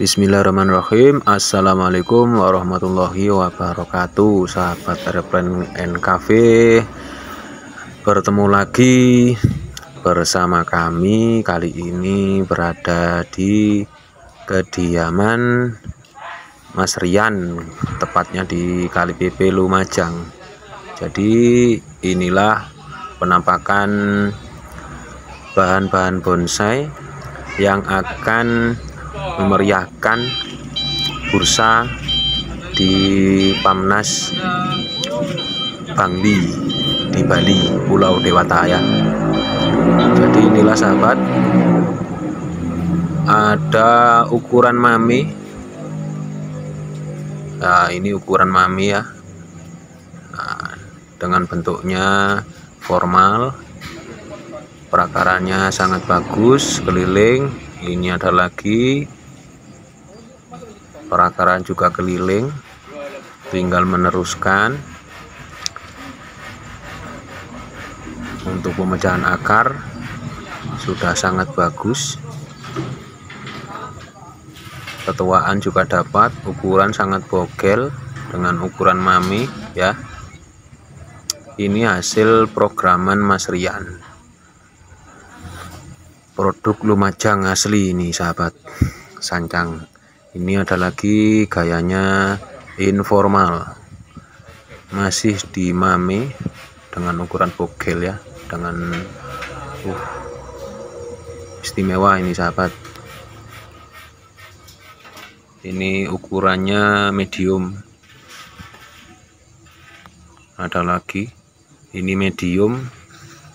Bismillahirrahmanirrahim. Assalamualaikum warahmatullahi wabarakatuh Sahabat Airplane NKV Bertemu lagi bersama kami. Kali ini berada di kediaman Mas Rian Tepatnya di Kali PP Lumajang. Jadi inilah penampakan bahan-bahan bonsai yang akan memeriahkan bursa di Pamnas Bangli di Bali Pulau Dewata ya jadi inilah sahabat ada ukuran mami. Nah ini ukuran mami ya. Nah, dengan bentuknya formal perakarannya sangat bagus keliling. Ini ada lagi perakaran juga keliling tinggal meneruskan untuk pemecahan akar sudah sangat bagus. Ketuaan juga dapat ukuran sangat bogel dengan ukuran mami ya. Ini hasil programan Mas Rian. Produk Lumajang asli ini sahabat sancang ini ada lagi gayanya informal. Masih di mame dengan ukuran bogel ya dengan uh, istimewa ini sahabat. Ini ukurannya medium. Ada lagi ini medium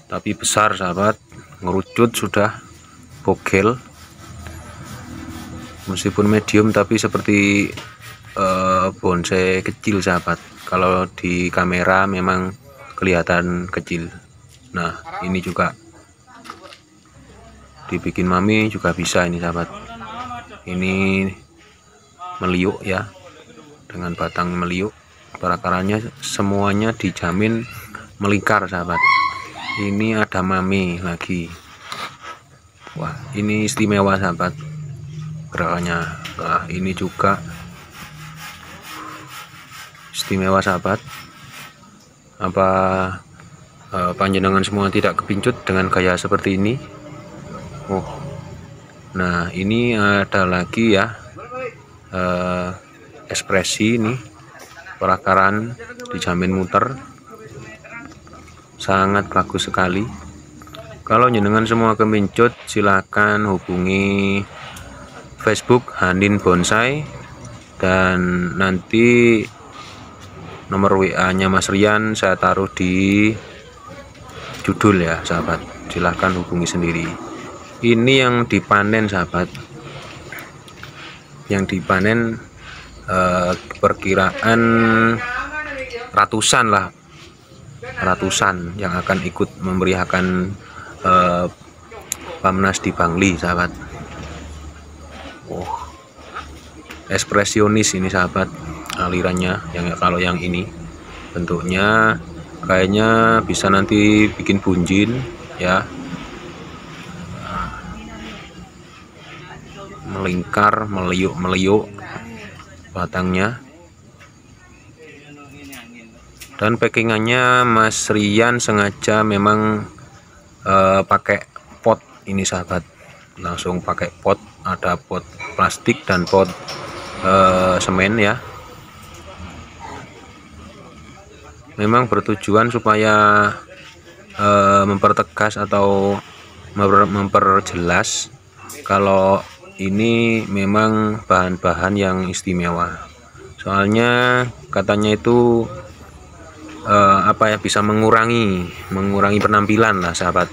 tapi besar sahabat. Ngerucut sudah bogel meskipun medium tapi seperti uh, bonsai kecil sahabat. Kalau di kamera memang kelihatan kecil. Nah ini juga. Dibikin mami juga bisa ini sahabat. Ini meliuk ya. Dengan batang meliuk. Perakarannya semuanya dijamin melingkar sahabat. Ini ada mami lagi. Wah ini istimewa sahabat gerakannya nah ini juga istimewa sahabat. Apa eh, panjenengan semua tidak kepincut dengan gaya seperti ini? Oh. Nah ini ada lagi ya eh, ekspresi ini perakaran dijamin muter. Sangat bagus sekali. Kalau jenengan semua kemincut silahkan hubungi Facebook Handin Bonsai dan nanti nomor WA nya Mas Rian saya taruh di judul ya sahabat. Silahkan hubungi sendiri. Ini yang dipanen sahabat. Yang dipanen eh, perkiraan ratusan lah. Ratusan yang akan ikut memeriahkan uh, Pamnas di Bangli sahabat oh ekspresionis ini sahabat. Alirannya yang kalau yang ini. Bentuknya kayaknya bisa nanti bikin bunjin ya. Melingkar meliuk meliuk batangnya. Dan packingannya Mas Rian sengaja memang uh, pakai pot ini sahabat. Langsung pakai pot ada pot plastik dan pot uh, semen ya. Memang bertujuan supaya uh, mempertegas atau memperjelas kalau ini memang bahan-bahan yang istimewa. Soalnya katanya itu uh, apa ya bisa mengurangi mengurangi penampilan lah sahabat.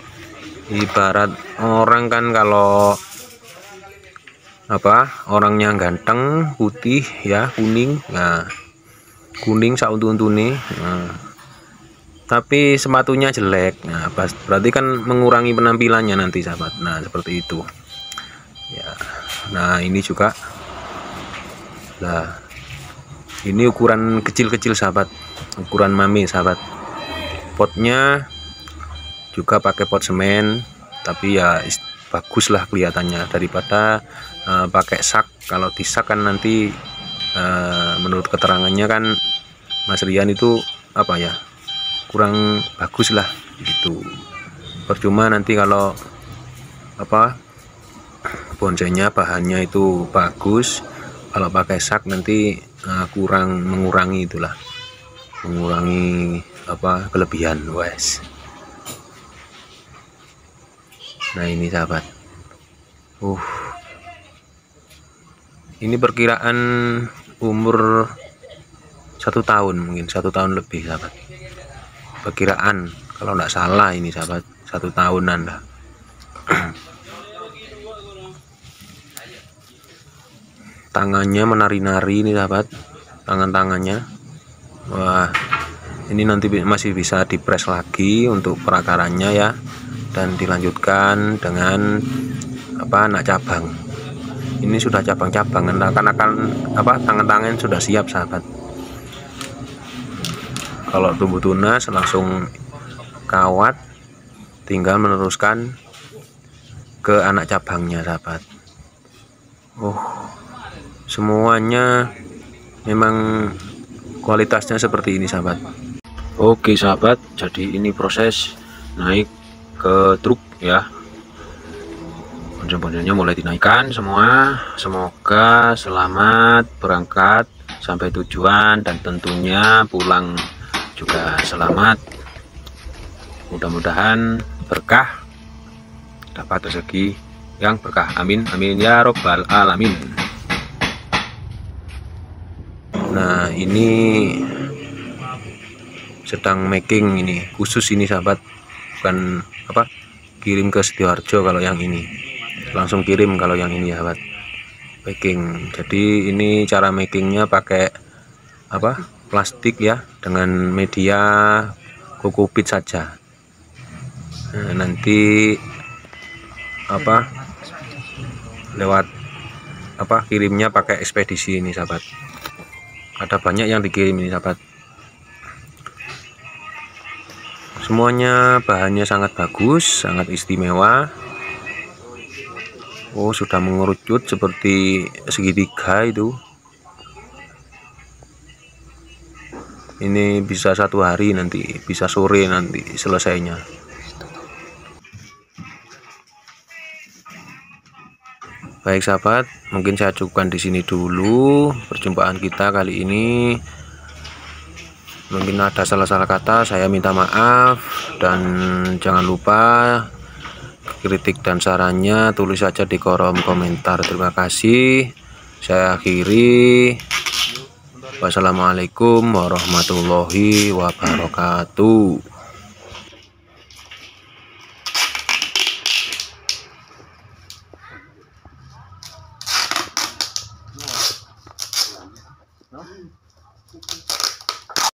Ibarat orang kan kalau apa? Orangnya ganteng putih ya kuning. Nah kuning sauntu nih nah, tapi sepatunya jelek. Nah berarti kan mengurangi penampilannya nanti sahabat. Nah seperti itu. Ya nah ini juga. Nah ini ukuran kecil-kecil sahabat. Ukuran mami sahabat. Potnya juga pakai pot semen tapi ya bagus lah kelihatannya daripada uh, pakai sak. Kalau di sak kan nanti uh, menurut keterangannya kan Mas Rian itu apa ya kurang bagus lah gitu. Percuma nanti kalau apa bonsainya bahannya itu bagus kalau pakai sak nanti uh, kurang mengurangi itulah. Mengurangi apa kelebihan wes nah ini sahabat. Uh. Ini perkiraan umur satu tahun mungkin satu tahun lebih sahabat. Perkiraan kalau tidak salah ini sahabat satu tahunan lah tangannya menari-nari ini sahabat. Tangan-tangannya. Wah ini nanti masih bisa dipres lagi untuk perakarannya ya dan dilanjutkan dengan apa anak cabang. Ini sudah cabang-cabang akan akan apa tangan-tangan sudah siap sahabat. Kalau tumbuh tunas langsung kawat tinggal meneruskan ke anak cabangnya sahabat. Oh semuanya memang kualitasnya seperti ini sahabat. Oke sahabat jadi ini proses naik ke truk ya. Bonjol-bonjolnya mulai dinaikkan semua. Semoga selamat berangkat sampai tujuan dan tentunya pulang juga selamat. Mudah-mudahan berkah dapat rezeki yang berkah. Amin amin. Ya robbal alamin. Nah ini sedang making ini khusus ini sahabat bukan apa kirim ke Sidoarjo kalau yang ini. Langsung kirim kalau yang ini sahabat packing. Jadi ini cara makingnya pakai apa plastik ya dengan media kokopit saja. Nah, nanti apa lewat apa kirimnya pakai ekspedisi ini sahabat. Ada banyak yang dikirim ini sahabat semuanya bahannya sangat bagus sangat istimewa. Oh sudah mengerucut seperti segitiga itu. Ini bisa satu hari nanti bisa sore nanti selesainya. Baik sahabat, mungkin saya cukupkan di sini dulu perjumpaan kita kali ini. Mungkin ada salah-salah kata, saya minta maaf dan jangan lupa kritik dan sarannya tulis saja di kolom komentar. Terima kasih. Saya akhiri. Wassalamualaikum warahmatullahi wabarakatuh.